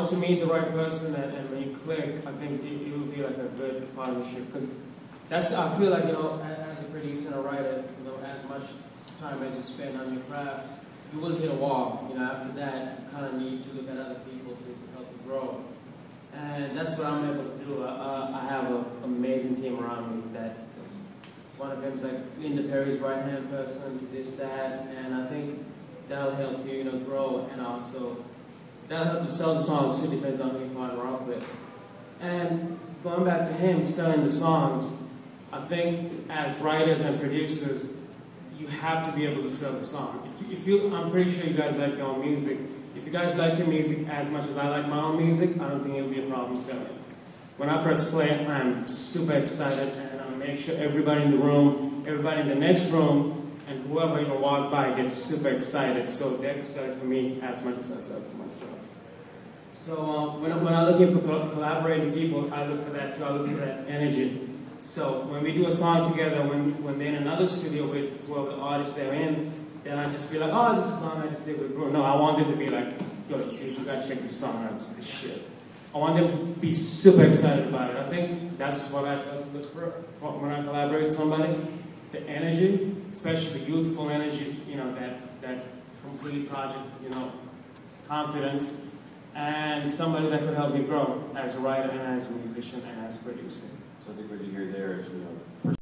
Once you meet the right person and, and when you click, I think it, it will be like a good partnership. Because that's, I feel like, you know, as a producer and a writer, you know, as much time as you spend on your craft, you will hit a wall. You know, after that, you kind of need to look at other people to help you grow. And that's what I'm able to do. Uh, I have an amazing team around me that one of them is like Linda Perry's right hand person to this, that, and I think that'll help you, you know, grow and also that'll help you sell the songs too, depends on who you partner up with. And going back to him selling the songs, I think as writers and producers, you have to be able to sell the song. If, if you, I'm pretty sure you guys like your own music. If you guys like your music as much as I like my own music, I don't think it'll be a problem selling it. When I press play, I'm super excited and I make sure everybody in the room, everybody in the next room, and whoever even walk by gets super excited. So they're excited for me as much as I excited for myself. So uh, when, when I'm looking for collaborating people, I look for that too. I look for that energy. So when we do a song together, when, when they're in another studio with whoever the artist they're in, then I just be like, oh, this is a song I just did with Bruno. No, I want them to be like, yo, dude, you gotta check this song out. It's the shit. I want them to be super excited about it. I think that's what I look for, for when I collaborate with somebody. The energy, especially the youthful energy, you know, that, that complete project, you know, confidence, and somebody that could help me grow as a writer and as a musician and as a producer. So I think what you hear there is, you know,